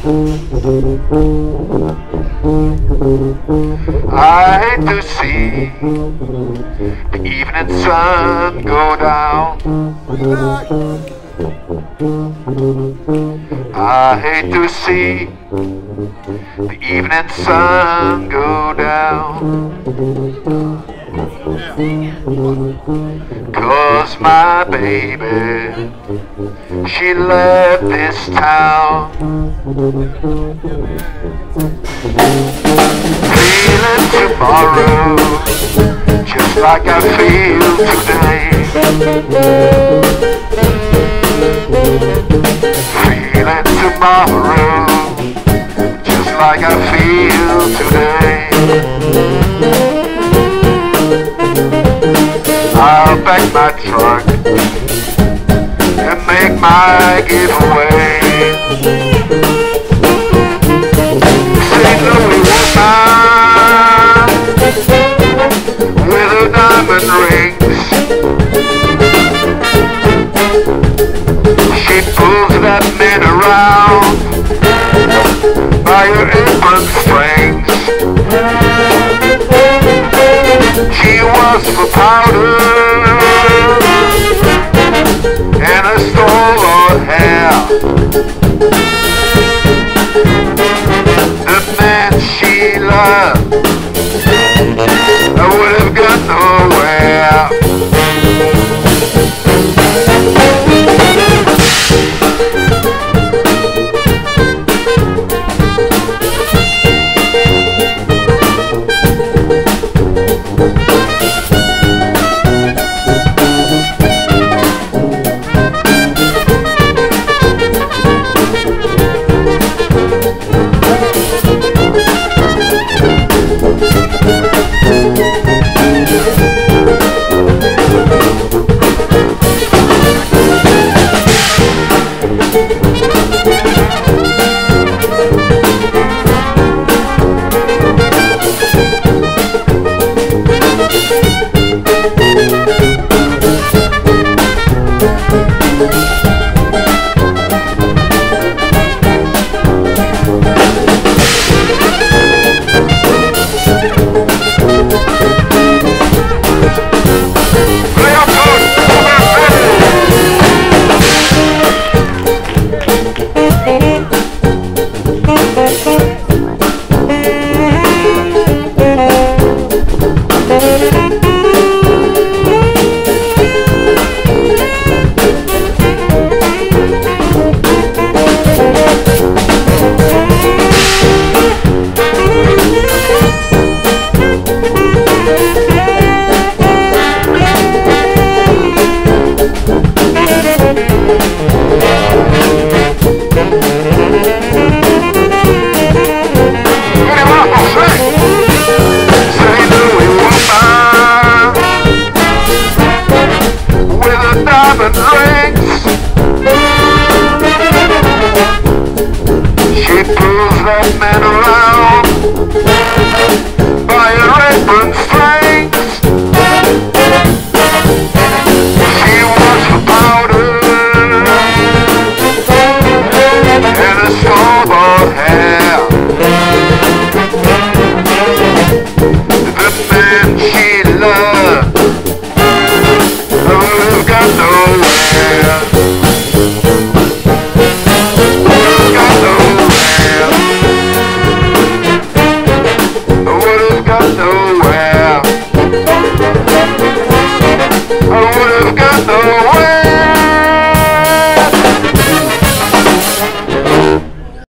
I hate to see the evening sun go down. I hate to see the evening sun go down. Cause my baby, she left this town. Feeling tomorrow, just like I feel today. Feeling tomorrow, just like I feel today. I'll pack my truck and make my getaway. St. Louis woman with her diamond rings. She pulls that man around by her apron strings. She was for powder and a stole That man